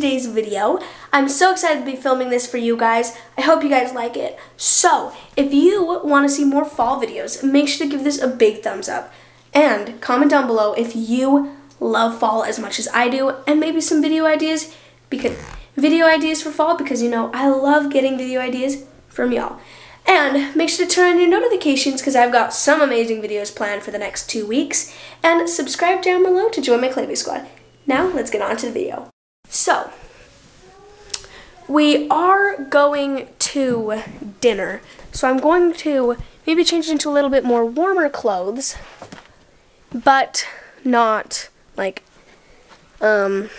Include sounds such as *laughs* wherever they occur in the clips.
today's video. I'm so excited to be filming this for you guys. I hope you guys like it. So, if you want to see more fall videos, make sure to give this a big thumbs up. And comment down below if you love fall as much as I do and maybe some video ideas because video ideas for fall because you know I love getting video ideas from y'all. And make sure to turn on your notifications because I've got some amazing videos planned for the next two weeks. And subscribe down below to join my Clavy squad. Now let's get on to the video. So, we are going to dinner. So I'm going to maybe change into a little bit more warmer clothes, but not like um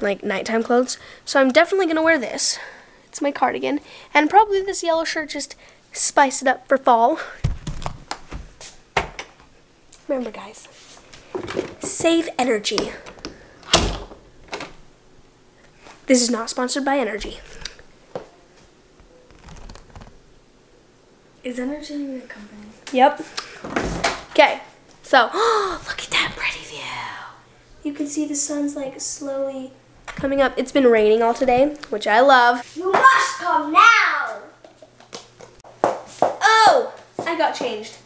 like nighttime clothes. So I'm definitely gonna wear this. It's my cardigan. And probably this yellow shirt just spice it up for fall. Remember guys, save energy. This is not sponsored by Energy. Is Energy even a company? Yep. Okay, so *gasps* look at that pretty view. You can see the sun's like slowly coming up. It's been raining all today, which I love. You must come now! Oh, I got changed.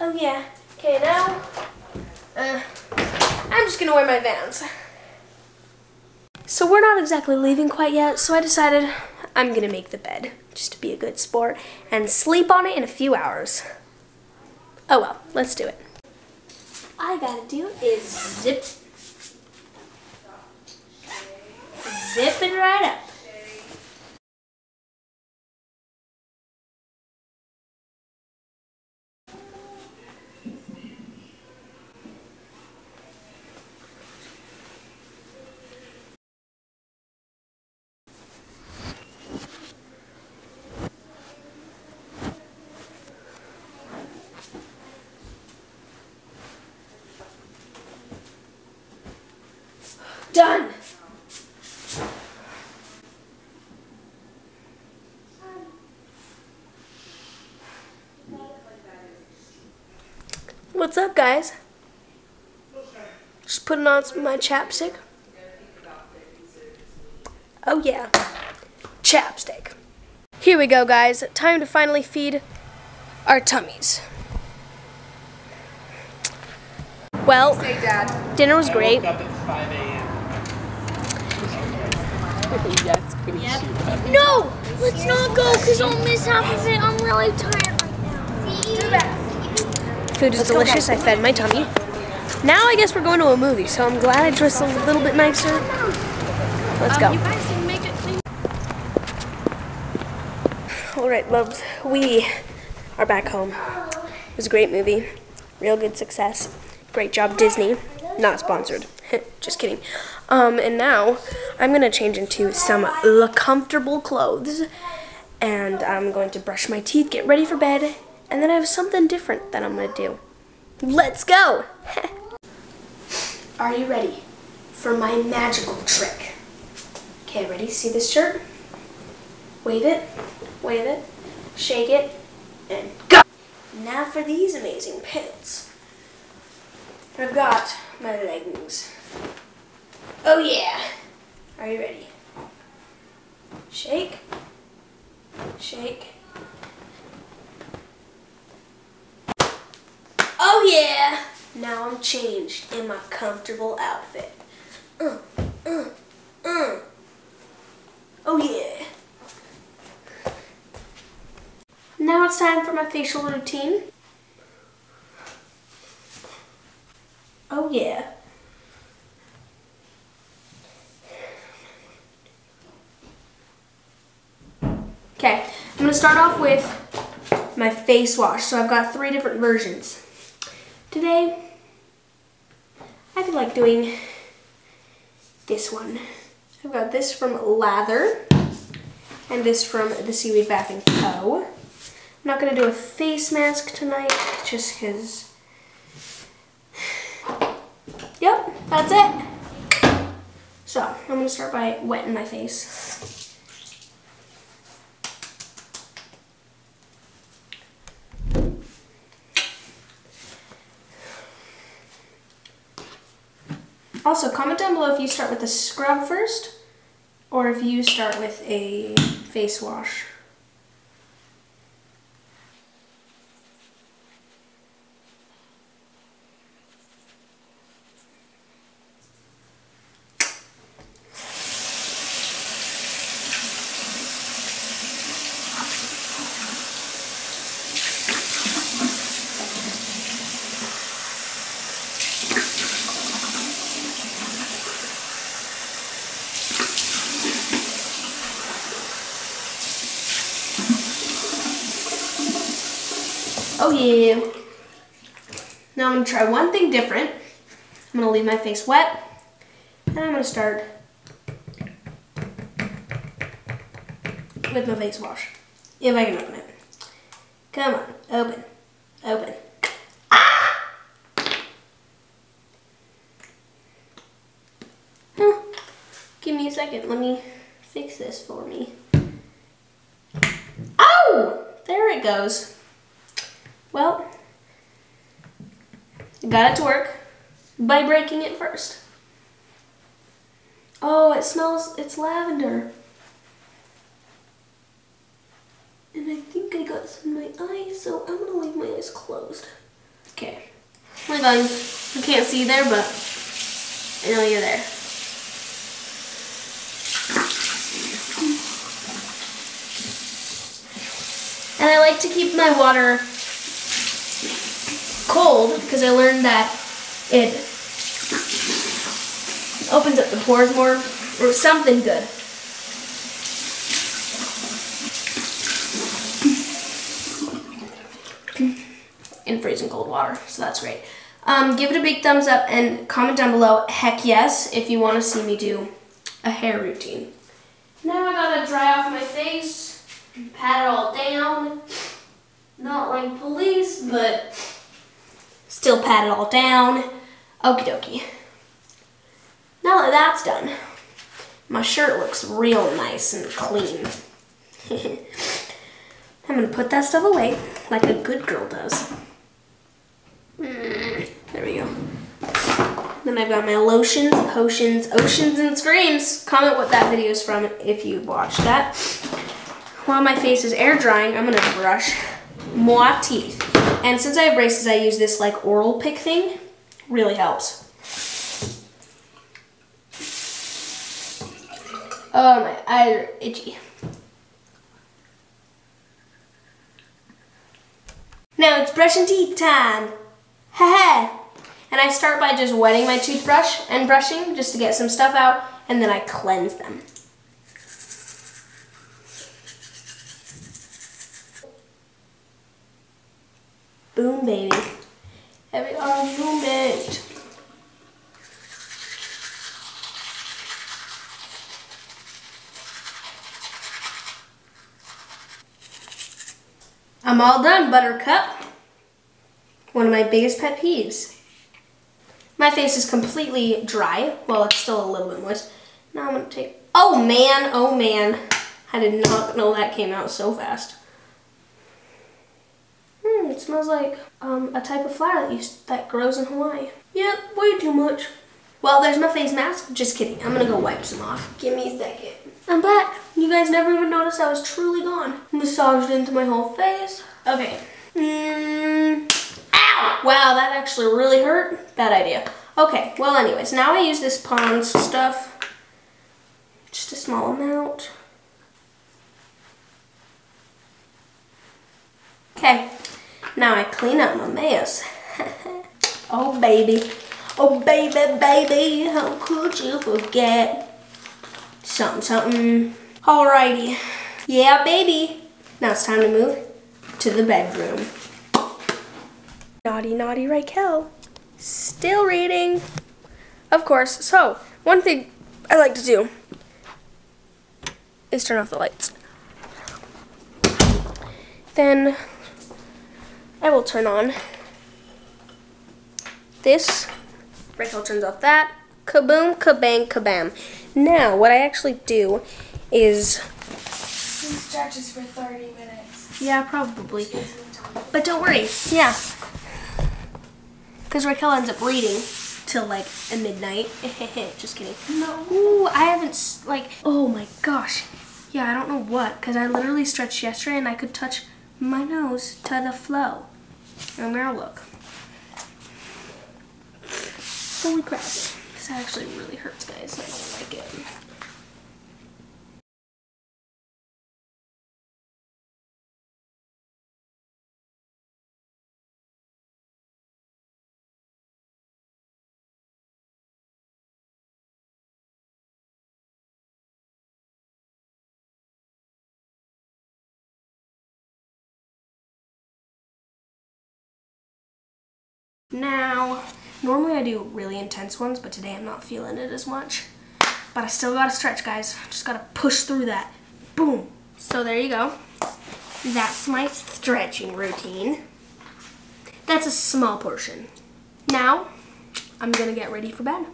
Oh yeah. Okay, now uh, I'm just gonna wear my Vans. So we're not exactly leaving quite yet, so I decided I'm gonna make the bed just to be a good sport and sleep on it in a few hours. Oh well, let's do it. I gotta do is zip, zip it right up. Done. What's up, guys? Just putting on my chapstick. Oh yeah, chapstick. Here we go, guys. Time to finally feed our tummies. Well, dinner was great. I woke up at 5 a.m. *laughs* yes, pretty yep. No! Let's not go because I'll miss half of it. I'm really tired right now. Food is delicious. I fed my tummy. Now I guess we're going to a movie, so I'm glad I dressed a little bit nicer. Let's um, go. You guys can make it clean. All right, loves. We are back home. It was a great movie. Real good success. Great job, Disney. Not sponsored. *laughs* Just kidding. Um, and now I'm gonna change into some le- comfortable clothes, and I'm going to brush my teeth, get ready for bed, and then I have something different that I'm gonna do. Let's go! *laughs* Are you ready for my magical trick? Okay, ready? See this shirt? Wave it, wave it, shake it, and go! Now for these amazing pants. I've got my leggings. Oh yeah! Are you ready? Shake, shake. Oh yeah! Now I'm changed in my comfortable outfit. Uh, uh, uh. Oh yeah! Now it's time for my facial routine. Oh yeah. Okay, I'm gonna start off with my face wash. So I've got three different versions. Today, I feel like doing this one. I've got this from Lather and this from the Seaweed Bath & Co. I'm not gonna do a face mask tonight just because *sighs* yep, that's it. So I'm gonna start by wetting my face. Also, comment down below if you start with a scrub first or if you start with a face wash. Oh yeah. Now I'm gonna try one thing different. I'm gonna leave my face wet, and I'm gonna start with my face wash. If I can open it. Come on, open, open. Ah! Huh. Give me a second, let me fix this for me. Oh! There it goes. Well, got it to work by breaking it first. Oh, it smells, it's lavender. And I think I got some in my eyes, so I'm gonna leave my eyes closed. Okay. My guys, you can't see there, but I know you're there. And I like to keep my water cold because I learned that it opens up the pores more or something good. In freezing cold water, so that's great. Um, give it a big thumbs up and comment down below, heck yes, if you want to see me do a hair routine. Now I gotta dry off my face, pat it all down. Not like police, but still pat it all down. Okie dokie. Now that that's done, my shirt looks real nice and clean. *laughs* I'm gonna put that stuff away like a good girl does. There we go. Then I've got my lotions, potions, oceans, and screams. Comment what that video is from if you watched that. While my face is air drying, I'm gonna brush my teeth. And since I have braces, I use this like oral pick thing. Really helps. Oh, my eyes are itchy. Now it's brushing teeth time. Ha. And I start by just wetting my toothbrush and brushing just to get some stuff out, and then I cleanse them. Boom, baby. Every oh, arm movement. I'm all done, Buttercup. One of my biggest pet peeves. My face is completely dry. Well, it's still a little bit moist. Now I'm gonna take, oh man, oh man. I did not know that came out so fast. It smells like um, a type of flower that, you, that grows in Hawaii. Yep, way too much. Well, there's my face mask. Just kidding. I'm gonna go wipe some off. Give me a second. I'm back. You guys never even noticed I was truly gone. Massaged into my whole face. Okay. Mm. Ow! Wow, that actually really hurt. Bad idea. Okay, well anyways, now I use this Pond's stuff. Just a small amount. Okay, now I clean up my mess. *laughs* oh baby, oh baby, baby, how could you forget? Something, something. Alrighty, yeah baby. Now it's time to move to the bedroom. Naughty, naughty Rykel. Still reading. Of course, so one thing I like to do is turn off the lights. Then I will turn on this Rykel turns off that. Kaboom, kabang, kabam. Now, what I actually do is. He stretches for 30 minutes. Yeah, probably. But don't worry. Yeah. Because Rykel ends up reading till like at midnight. *laughs* Just kidding. No. Ooh, I haven't, like, oh my gosh. Yeah, I don't know what. Because I literally stretched yesterday and I could touch my nose to the flow. And now look. Holy crap. This actually really hurts, guys. I don't like it. Now, normally I do really intense ones, but today I'm not feeling it as much. But I still gotta stretch, guys. Just gotta push through that. Boom. So there you go. That's my stretching routine. That's a small portion. Now, I'm gonna get ready for bed.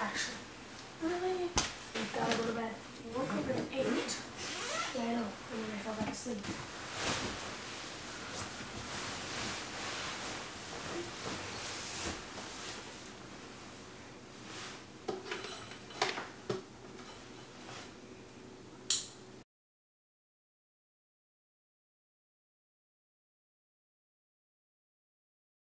Actually, really? We